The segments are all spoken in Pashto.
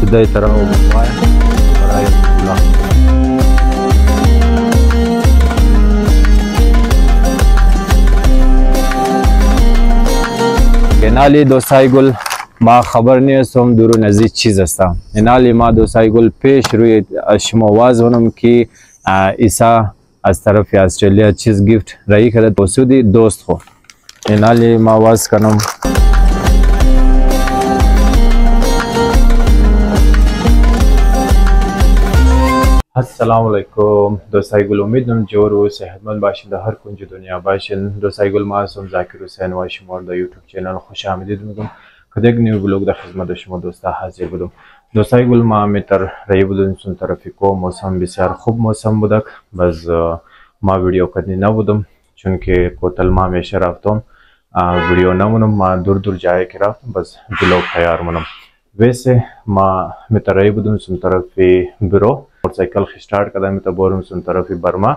سیده طرح وموایا برای گنالی دو سای گل ما خبر نیستم درو نزی چیز هستم اینالی ما دو سای گل پیش روی شما واز ونم که ایسا از طرف استرالیا چیز گیفت رایی کرده توسودی دوست خو اینالی ما واز کنم السلام علیکم دوستای گل امیدم جور و صحتمند باشین در هر کنج دنیا باشین دوستای گل ما هستم زاکر حسین و شما در یوتیوب چینل خوش آمدید میگم کدک نیو بلوک د خدمت شما دوستا حاضر بودم دوستای گل ما میتر رای بودن چون ترافیکو موسم بسیار خوب موسم بودک بس ما ویدیو کدنی نبودم چون که کوتل ما همیشه رفتم ویدیو نمونم ما دور دور جای که رفتم بس بلوک تیار منم ویسه ما میتر رای بودن چون طرف برو موترسایکل خستارد کدام میتر بورم چون طرف برما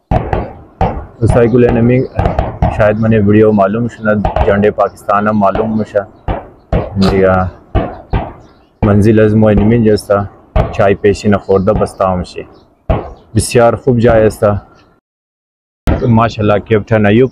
سایکو لینمی شاید منه ویډیو معلوم شنه جنډه پاکستان معلوم مشه یا منزل از مو انمی جستا چای پیشی نه خورده بستام شي بسیار خوب جای است ماشاءالله کیپټن ایوب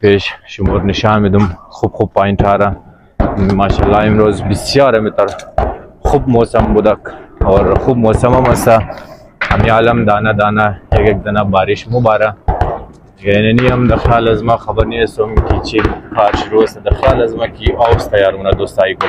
پیش شمور نشان میدم خوب خوب پایین تاره ماشاءالله امروز بسیار میتر خوب موسم بودک اور خوب موسم هم است همی عالم دانه دانه یک یک دانه بارش مباره یعنی نی هم د خیال از ما خبر نیستم که چی کار شروع است د خیال از ما کی اوس تیارونه دوستای گل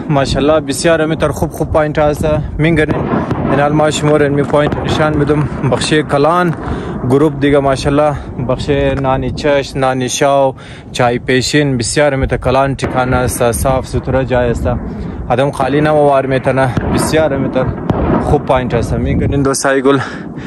ماشاءالله بسیار می تر خوب خوب پوینت است مینگرین این حال ما شما را می پوینت نشان میدم بخشی کلان گروپ دیگه ماشاءالله بخشی نانی چش نانی شاو چای پیشین بسیار می کلان ټکانه است صاف سوتره جای است آدم خالی نموار میتنه بسیار می تر خوب پوینت است مینگرین دوستای گل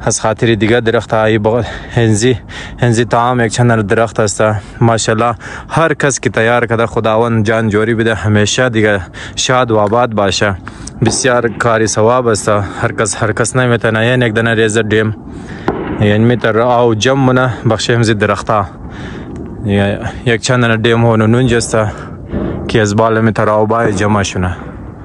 از خاطر دیگه درخت های بغل هنزی هنزی تمام یک چنر درخت است ماشاءالله هر کس که تیار کده خداوند جان جوری بده همیشه دیگه شاد و آباد باشه بسیار کاری ثواب است هر کس هر کس نمیتونه یعنی یک دنه ریزه دیم یعنی میتر او جم منه بخش هنزی درخت ها یک چنر دیم هونو نونجسته که از بالا میتر او بای جمع شونه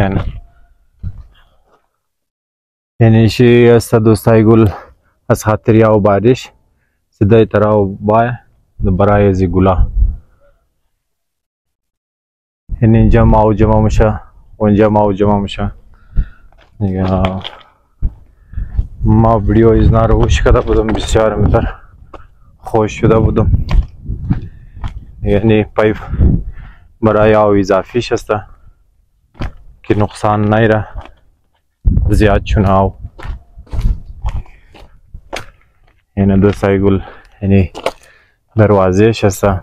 Yani. یعنی شی است دوستای گل از خاطر یا و بارش صدای تراو بای برای زی گلا ان انجام او جمع مشه او انجام او جمع مشه یا ما ویدیو از نه روش کده بودم بسیار متر خوش شده بودم یعنی پایپ برای او اضافی شسته که نقصان نیره زیاد چونه او یعنی دو سایگل یعنی دروازه شسته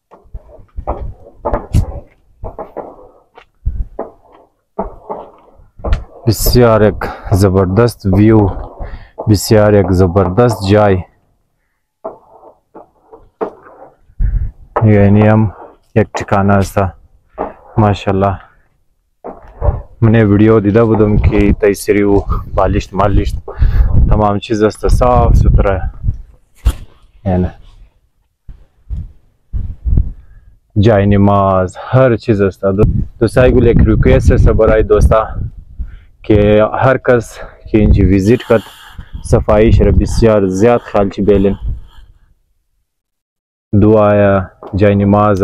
بسیار یک زبردست ویو بسیار یک زبردست جای یعنی هم یک ٹھکانه است ماشاءالله من ویدیو دیده بودم که تیسری و بالشت مالشت تمام چیز است صاف سطره یعنی جای نماز هر چیز است دوستای گل یک ریکویست است برای دوستا که هر کس که اینجا ویزیت کرد صفایش را بسیار زیاد خیال چی بیلین دعای جای نماز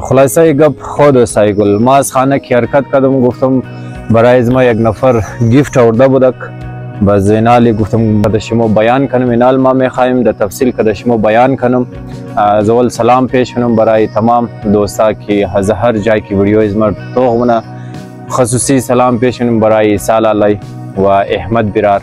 خلاصه گپ خود سای گل ما از خانه کی حرکت کردم گفتم برای از ما یک نفر گیفت آورده بودک باز اینال گفتم به شما بیان کنم اینال ما میخوایم در تفصیل که شما بیان کنم از اول سلام پیش کنم برای تمام دوستا که از هر جای که ویدیو از ما توغ خصوصی سلام پیش کنم برای سال علی و احمد برار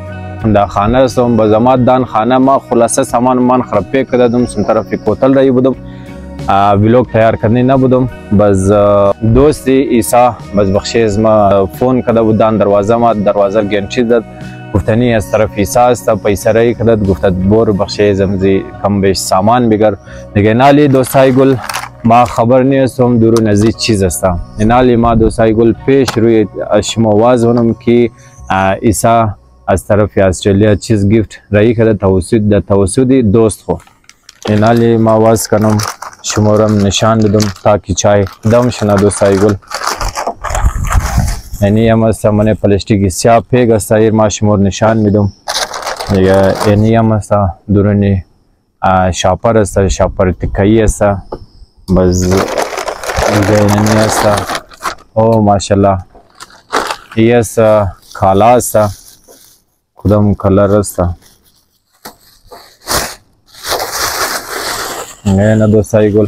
دا خانه سم به زما دان خانه ما خلاصه سامان من خراب پی کده دم سن طرف کوتل رای بودم ویلوگ تیار کرنی نبودم بز دوست ایسا بز بخشیز ما فون کده بود دان دروازه ما دروازه گنچی داد گفتنی از طرف ایسا است پیسه رای کدد گفتد بور بخشیز امزی کم بیش سامان بگر دیگه نالی دوستای گل ما خبر نیستم دورو نزدیک چیز است نالی ما دوستای گل پیش روی شما واز ونم که ایسا از طرف استرالیا چیز گیفت رایی که ده توسط ده توسط دوست خو اینالی ما واز کنم شمارم نشان دادم تا کی چای دم شنا دوستای گل یعنی هم است من پلستیک سیاه پیگ است ما شمار نشان میدم دیگه یعنی هم است درونی شاپر است شاپر تکایی است بز گیننی است او ماشاءالله ای است کالا است کدام کلر است نه نه دوستای گل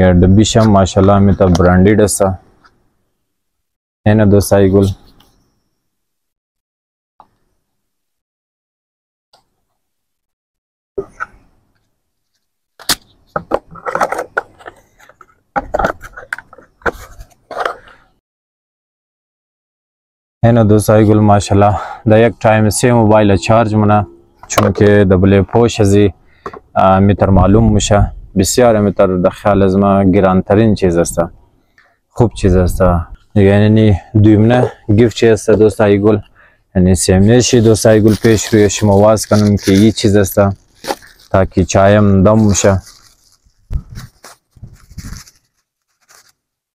یا ډبی شم ماشاءالله می ته برانډیډ اسا هنه دو سای ګل اینو دو سای گل ماشاءاللہ دا یک ٹائم سے موبائل چارج منا چونکه د بلې پوش ازي می تر معلوم مشه بسیار می تر د خیال از ما گرانترین چیز است خوب چیز است یعنی دویمنه گیفت چیز است دوست ای گل یعنی سیمنشی دوست ای گل پیش روی شما واز کنم که یی چیز است تاکه چایم دم مشه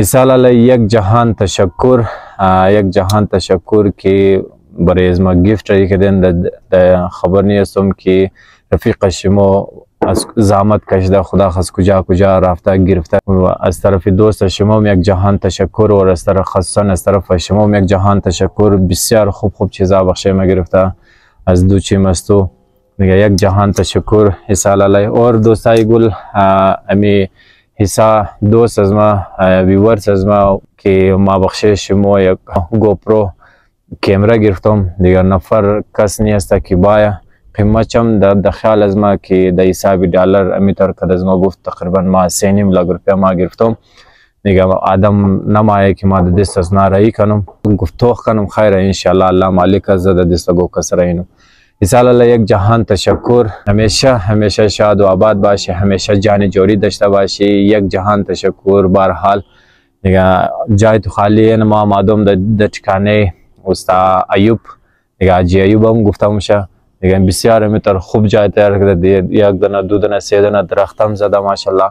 مثال علی یک جهان تشکر یک جهان تشکر که برای از ما گیفت رایی کردن در خبر نیستم که رفیق شما از زحمت کشیده خدا خز کجا کجا رفته گرفته و از طرف دوست شما یک جهان تشکر و از طرف خصوصا از طرف شما یک جهان تشکر بسیار خوب خوب چیزا بخشه ما گرفته از دو چیم است میگه یک جهان تشکر حسا لالای اور دوستای گل امی حسا دوست از ما ویورز از ما که ما بخشش مو یک گوپرو کیمرا گرفتم دیگر نفر کس نیست که باید قیمت هم د د خیال از ما که د حساب ډالر امی طور که از ما گفت تقریبا ما سه نیم لک روپیه ما گرفتم دیگه آدم نمایه که ما د دست از نارایی کنم گفتوخ کنم خیر انشالله الله مالک از د دست گو کسر اینو مثال الله یک جهان تشکر همیشه همیشه شاد و آباد باشه همیشه جان جوری داشته باشی یک جهان تشکر بر حال دیگه جای تو خالی نه ما مادم د ټکانه اوستا ایوب دیگه اجی ایوب هم گفتم شه دیگه بسیار میتر خوب جای تیار کرده یک دونه دو دونه سه دونه درختم زده ماشاءالله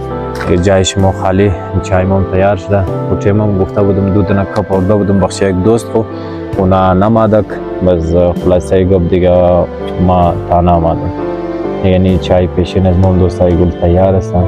که جای شما خالی چای مام تیار شده و چای مام گفته بودم دو دنه کپ آورده بودم بخش یک دوست خو اونا نمادک بس خلاصه گپ دیگه ما تا نمادک یعنی چای پیشین از مام دوستای گل تیار هستم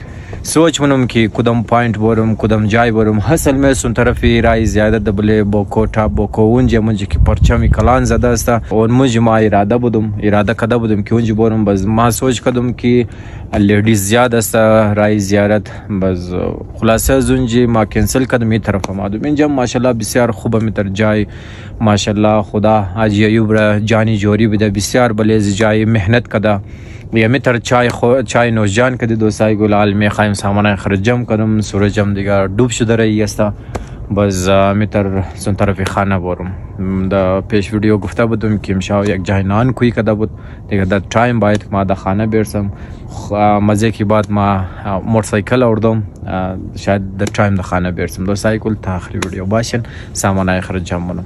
سوچ منم که کدام پوینت برم کدام جای برم حسل میسون طرف رای زیاده دبله بوکو ټاپ بوکو اونجا منجه که پرچم کلان زده است اون منجه ما اراده بودم اراده کده بودم که اونجا برم بس ما سوچ کدم که لیډیز زیاد است رای زیارت بس خلاصه از اونجا ما کنسل کدم این طرف ما دوم اینجا ماشاءالله بسیار خوبه می تر جای ماشاءالله خدا حاجی ایوب را جانی جوری بده بسیار بلیز جای محنت کده یه متر چای خو چای نوشجان کدی دوستای گل عال می خواهیم سامانه خرجم کنم سورجم دیگر دوب شده رایی است باز متر سن طرف خانه برم در پیش ویدیو گفته بودم که امشب یک جای نان کوی کده بود دیگه در تایم باید ما در خانه برسم مزه که بعد ما موتورسایکل آوردم شاید در تایم در خانه برسم دو سایکل تا آخری ویدیو باشین سامانه خرجم منم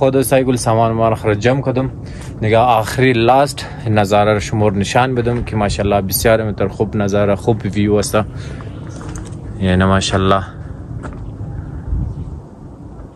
خود سایگل سامان ما را جمع کردم دیگه آخری لاست نظاره را شما نشان بدم که ماشاءالله بسیار متر خوب نظاره خوب ویو است یعنی ماشاءالله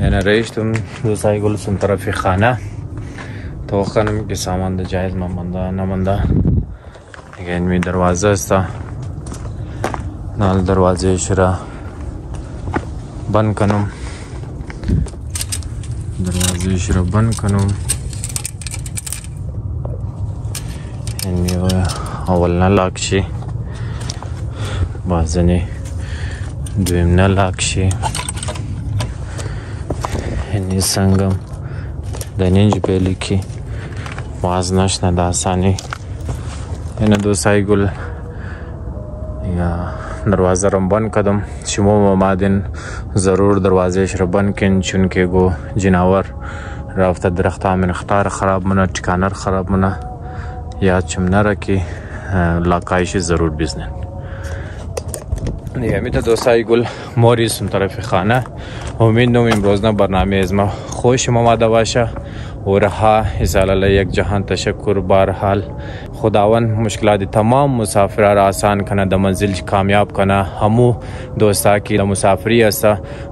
یعنی رئیستم دو سای گل سن طرف خانه تو خانم که سامان ده جایز من منده نمنده دیگه اینمی دروازه است نال دروازه شرا بند کنم دروازه شرا بند کنم میوه اول نه لاک شي بازنې دویم نه لاک شي یعنی څنګه د نینج پیلی کې باز نشنه د اساني نه دوسای ګل یا دروازه رم بند کدم شمو مادن ضرور دروازه شر بند کن چونکه گو جناور رفته درخت آمن خطار خراب مونه ټیکانر خراب مونه یاد چم نرکی لاکایش ضرور بزنن یعنی تا دوستای گل موریس اون طرف خانه امید نوم امروز نه برنامه از ما خوش مماده باشه و رها ازالاله یک جهان تشکر بارحال خداون مشکلات تمام مسافران آسان کنه د منزل کامیاب کنه همو دوستا کی د مسافری است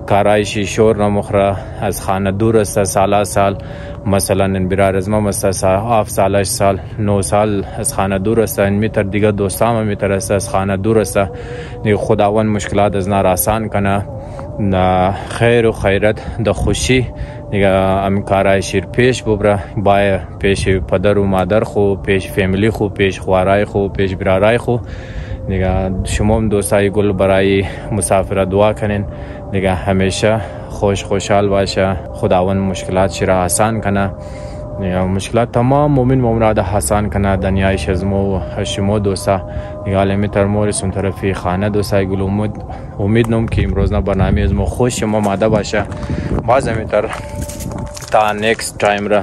کارایشی شور نه مخره از خانه دور است سالا سال مثلا ان برار از ما مستسا آف سالش سال نو سال از خانه دور است ان می تر دیگه دوستام می تر است از خانه دور است دی خداوند مشکلات از نار آسان کنه نه خیر و خیرت د خوشی دیگه ام کارای شیر پیش ببره بای پیش پدر و مادر خو پیش فیملی خو پیش خوارای خو پیش برارای خو دیگه شما هم دوستای گل برای مسافر دعا کنین دیگه همیشه خوش خوشحال باشه خداوند مشکلات شرا آسان کنه دیگه مشکلات تمام مومن مومنات حسان کنه دنیای شزمو شما دوستا دیگه عالم ترمور سون طرفی خانه دوستای گل امید امید نم که امروز نه برنامه از ما خوش شما ماده باشه باز همیتر تا نیکست تایم را